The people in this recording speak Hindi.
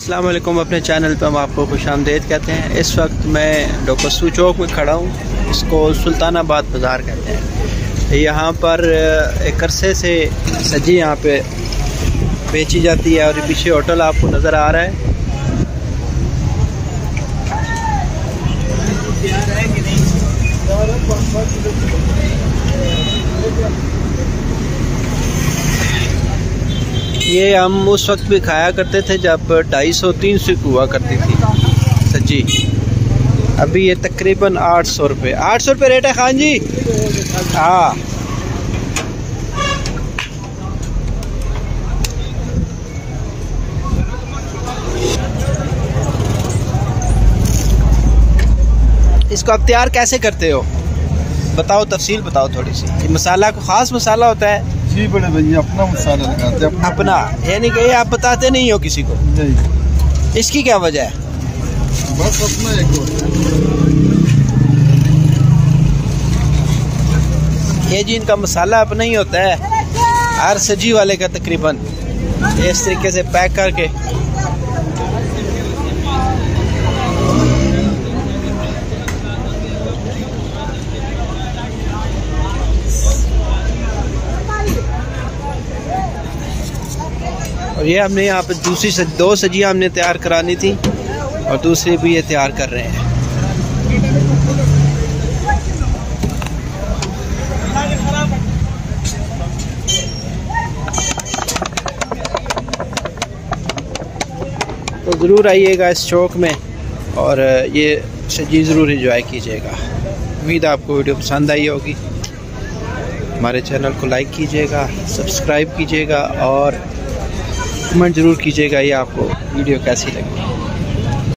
असलम अपने चैनल पर हम आपको खुश आमदेद कहते हैं। इस वक्त मैं डोकसू चौक में खड़ा हूँ। इसको सुल्तानाबाद बाज़ार कहते हैं। यहाँ पर, एक अरसे से सजी यहाँ पे बेची जाती है और पीछे होटल आपको नज़र आ रहा है। ये हम उस वक्त भी खाया करते थे जब ढाई सौ, तीन सौ हुआ करती थी। सच्ची। अभी ये तकरीबन आठ सौ रुपये आठ सौ रुपये रेट है खान जी? हाँ। इसको आप तैयार कैसे करते हो? बताओ, तफसील बताओ थोड़ी सी। मसाला को ख़ास मसाला होता है। जी बड़े भैया अपना मसाला लगाते हैं अपना यानी कि आप बताते नहीं हो किसी को? नहीं। इसकी क्या वजह है? बस अपना एक ये जी इनका मसाला अपना ही होता है। हर सजी वाले का तकरीबन। इस तरीके से पैक करके। और ये हमने यहाँ पर दूसरी सज, दो सजियाँ हमने तैयार करानी थी और दूसरी भी ये तैयार कर रहे हैं। तो ज़रूर आइएगा इस चौक में और ये सजी ज़रूर इंजॉय कीजिएगा। उम्मीद आपको वीडियो पसंद आई होगी। हमारे चैनल को लाइक कीजिएगा सब्सक्राइब कीजिएगा और कमेंट ज़रूर कीजिएगा ये आपको वीडियो कैसी लगी।